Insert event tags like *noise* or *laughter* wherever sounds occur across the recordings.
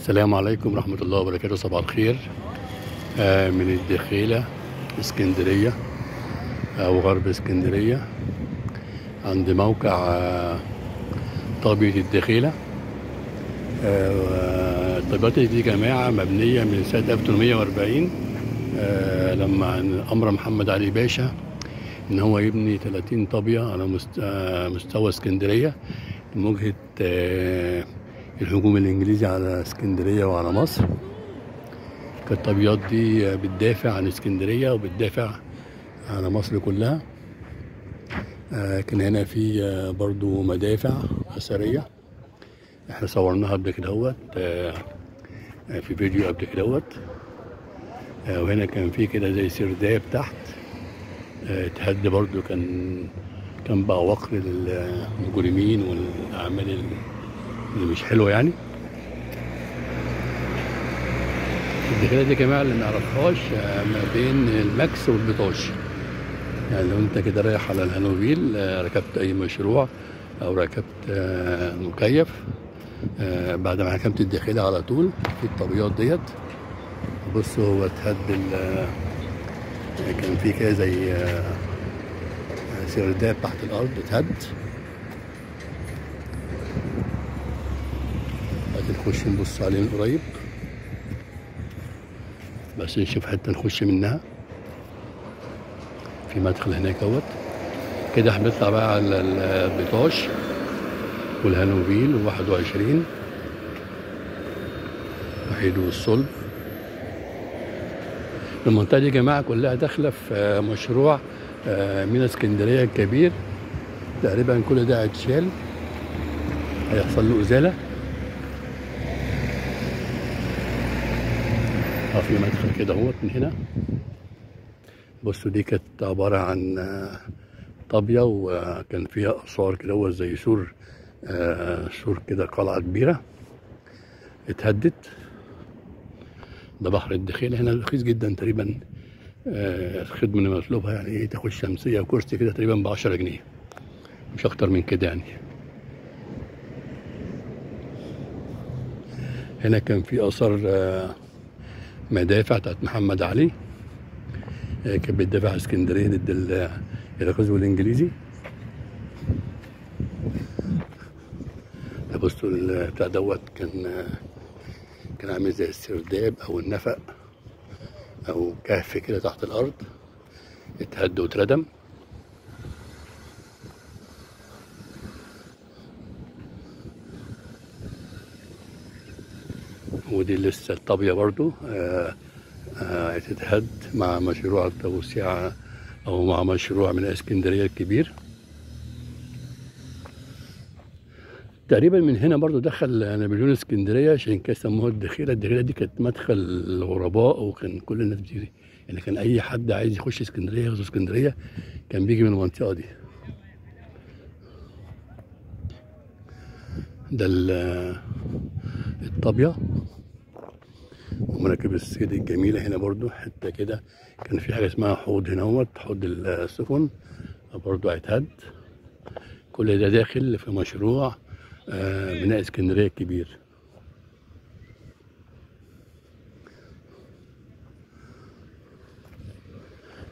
السلام عليكم ورحمة الله وبركاته صباح الخير. آه، من الدخيلة اسكندرية أو غرب اسكندرية. عند موقع آه، طابية الدخيلة آه، الطابيات دي جماعة مبنية من سنة 1840 آه، لما أمر محمد علي باشا إن هو يبني 30 طابية على مست- آه، مستوى اسكندرية لمواجهة آه، الهجوم الإنجليزي على اسكندرية وعلى مصر. كانت الطابيات دي بتدافع عن اسكندرية وبتدافع على مصر كلها. آه، كان هنا في آه، برضو مدافع أثرية. إحنا صورناها قبل كده آه، آه، في فيديو قبل كده آه، وهنا كان في كده زي سرداب تحت. آه، اتهد برضو كان كان بقى وكر للمجرمين والأعمال اللي مش حلوة يعني. الدخيلة دي يا جماعة اللي ما آه، ما بين الماكس والبطاش. يعني لو انت كده رايح على الهانوفيل آه، ركبت أي مشروع أو ركبت آه، مكيف بعد ما حكمت الداخلة على طول في الطابيات ديت بص هو اتهد كان في كده زي سرداب تحت الأرض اتهد. هنخش نبص عليه من قريب. بس نشوف حتة نخش منها. في مدخل هناك أهوت. كده هنطلع بقى على البطاش والهانوفيل والواحد وعشرين. وحيد والصلب. المنطقة دي يا جماعة كلها داخلة في مشروع آه، مينا اسكندرية الكبير. تقريبا كل ده هيتشال هيحصل له إزالة. آه في مدخل كده أهوت من هنا. بصوا دي كانت عبارة عن آه، طابية وكان فيها آثار كده زي سور آه، سور كده قلعة كبيرة. اتهدت. ده بحر الدخيل. هنا رخيص جدا تقريبا آه، الخدمة اللي مطلوبها يعني إيه تاخد شمسية وكرسي كده تقريبا ب 10 جنيه. مش أكتر من كده يعني. هنا كان في آثار آه، مدافع بتاعت محمد علي آه، كانت بتدافع اسكندرية ضد ال- الغزو الإنجليزي. بصوا ال- بتاع دوت كان آه، كان عامل زي السرداب أو النفق أو كهف كده تحت الأرض اتهد واتردم. ودي لسه الطابية برضو آه، آه، هتتهد مع مشروع التوسعة أو مع مشروع من اسكندرية الكبير. تقريبا من هنا برضو دخل نابليون اسكندرية عشان كده سموها الدخيلة الدخيلة دي كانت مدخل الغرباء وكان كل الناس بتيجي يعني كان أي حد عايز يخش اسكندرية يغزو اسكندرية كان بيجي من المنطقة دي. ده ال- الطابية. ومراكب الصيد الجميلة هنا برضو حتة كده كان في حاجة اسمها حوض هنا اهوت حوض السفن برضو هيتهد. كل ده داخل في مشروع آه، بناء اسكندرية الكبير.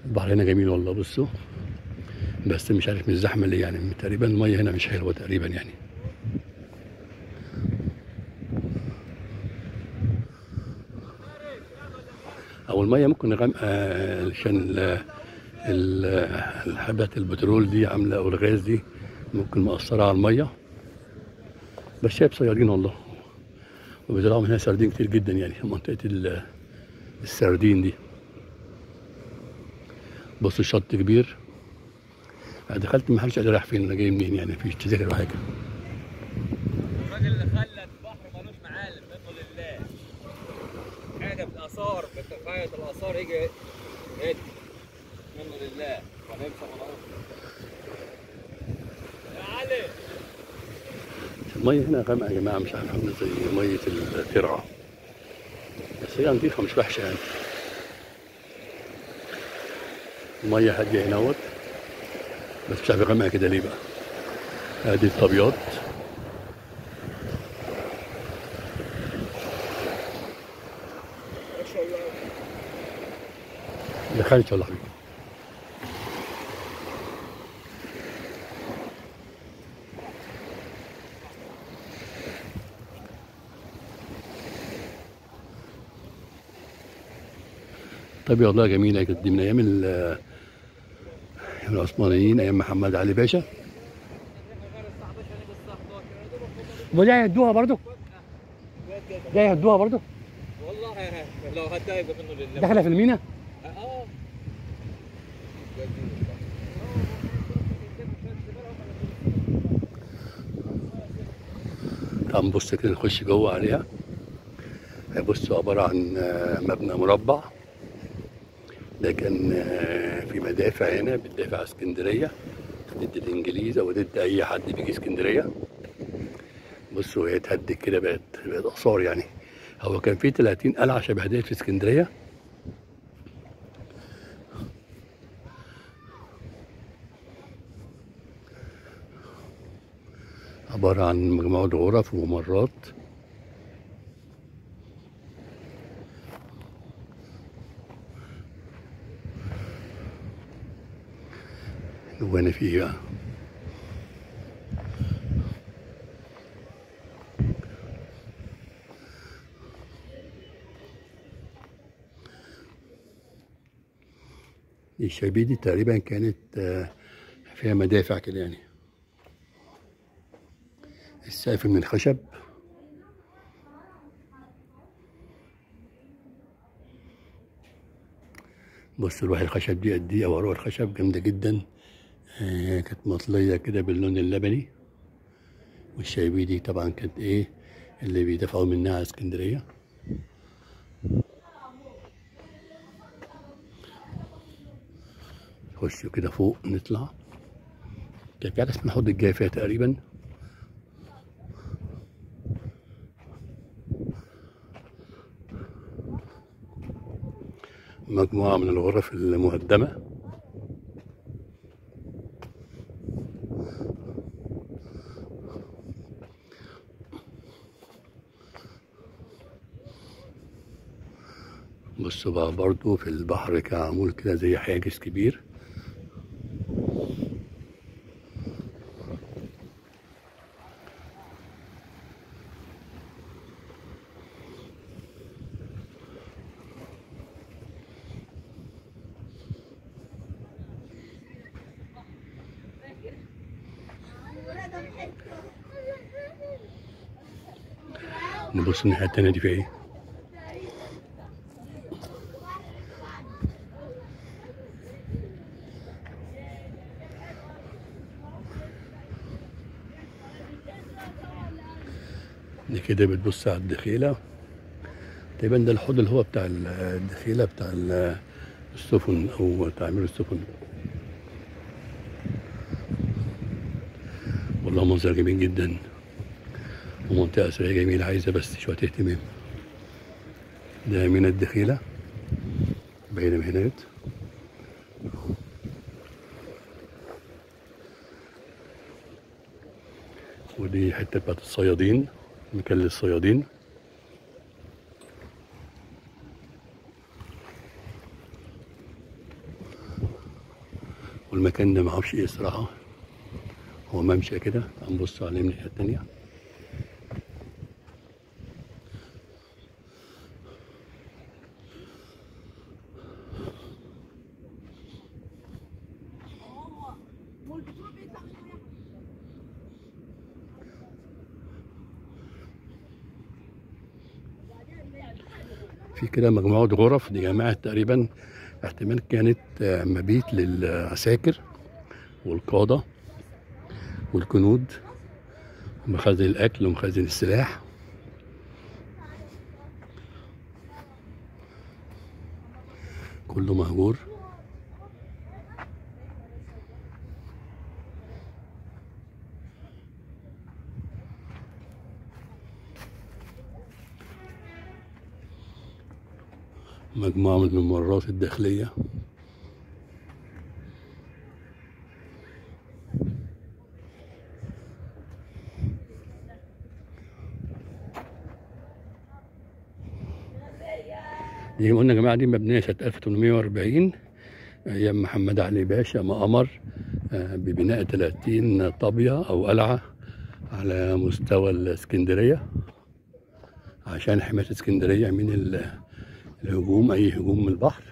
البحر هنا جميل والله بصوا. بس مش عارف من الزحمة ليه يعني؟ تقريبا المية هنا مش حلوة تقريبا يعني. أو المية ممكن غامقه عشان ال- ال- الحبات البترول دي عاملة أو الغاز دي ممكن مأثرة على المية. بس شايف صيادين والله. وبيزرعوا هنا سردين كتير جدا يعني منطقة ال- السردين دي. بص الشط كبير. دخلت ما حدش قادر رايح فين أنا جاي منين يعني؟ مفيش تذاكر ولا حاجة. الراجل اللي خلى البحر ملوش معالم منه لله حاجة بالاثار بتقاية الاثار يجي هدي منه لله. ونمسح ونعوض يا علي. الميه هنا غامقه يا جماعة مش عارف عاملة زي مية الترعه بس هي نظيفة مش وحشة يعني. الميه هادية هنا بس مش عارف غامقه كده ليه بقى. ادي الطبيات دخلت ولا حبيبي طيب والله جميلة كانت دي من أيام ال- العثمانيين أيام محمد علي باشا. وده يهدوها برضو؟ ده يهدوها برضو؟ والله لو يبقى منه لله. داخلة في المينا؟ آه تعال نبص كده نخش جوه عليها. بص عبارة عن آه، مبنى مربع. ده كان آه، في مدافع هنا بتدافع اسكندرية. ضد الإنجليز أو ضد أي حد بيجي اسكندرية. بصوا هي اتهدت كده بقت بقت آثار يعني. هو كان في 30 قلعة شبه ديت في اسكندرية. عبارة عن مجموعة غرف وممرات. وأنا في إيه بقى؟ الشبيه دي تقريبا كانت آه، فيها مدافع كده يعني. السقف من الخشب بص روح الخشب دي قد إيه؟ أو روح الخشب جامدة جدا. آه كانت مطلية كده باللون اللبني. والشايبيه دي طبعا كانت إيه؟ اللي بيدافعوا منها على اسكندرية. نخش كده فوق نطلع. كان في حاجة اسمها حوض الجافية تقريبا. مجموعة من الغرف المهدمة. بصوا بقى برضو في البحر كعمول كده زي حاجز كبير. نبص الناحية التانية دي في إيه دي كده بتبص على الدخيلة. تقريبا ده الحوض اللي هو بتاع الدخيلة بتاع ال- السفن أو تعمير السفن. والله منظر جميل جدا. ومنطقة أثرية جميلة عايزة بس شوية اهتمام. ده من الدخيلة باينة من هناك ودي حتة بتاعت الصيادين مكان للصيادين والمكان ده معرفش إيه الصراحة. هو ممشى كده هنبص عليه من الناحية التانية. في كده مجموعة غرف دي جماعة تقريبا احتمال كانت آه، مبيت للعساكر والقادة والجنود ومخازن الأكل ومخازن السلاح. كله مهجور. مجموعة من الممرات الداخلية. دي قلنا يا جماعة دي مبنية سنة 1840 أيام محمد علي باشا ما أمر آه، ببناء 30 طابية أو قلعة على مستوى الإسكندرية عشان حماية إسكندرية من ال- الهجوم أي هجوم من البحر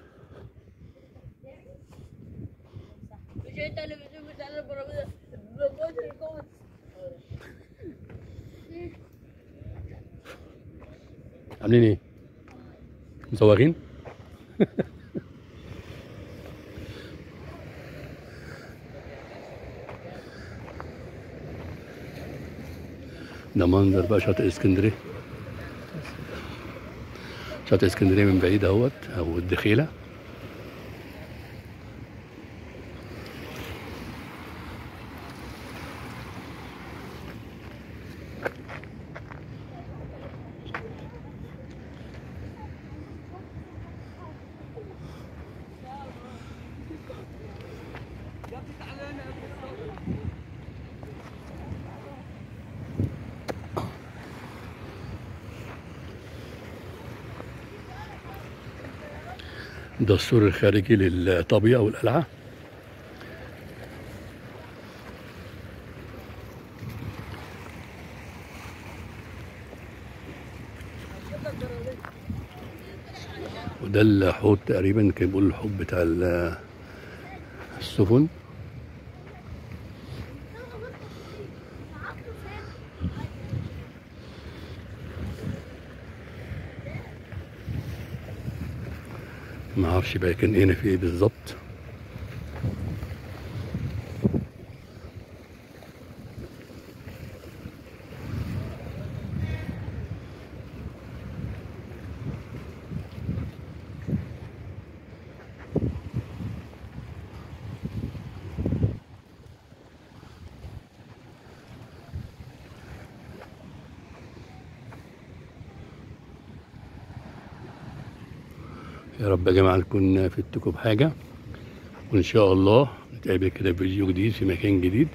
عاملين إيه؟ مزوغين؟ *laughs* ده منظر بقى شاطئ اسكندرية شاطئ اسكندرية من بعيد أهوت أو الدخيلة. السور الخارجي للطابية أو القلعة وده الحوض تقريبا كان بيقول الحوض بتاع ال- السفن. ما أعرفش بقى كان هنا في إيه بالظبط. يا رب يا جماعة نكون فدتكم بحاجة. وإن شاء الله نتقابل كده في فيديو جديد في مكان جديد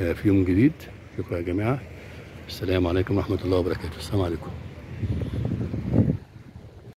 آه، في يوم جديد. شكرا يا جماعة. السلام عليكم ورحمة الله وبركاته. السلام عليكم.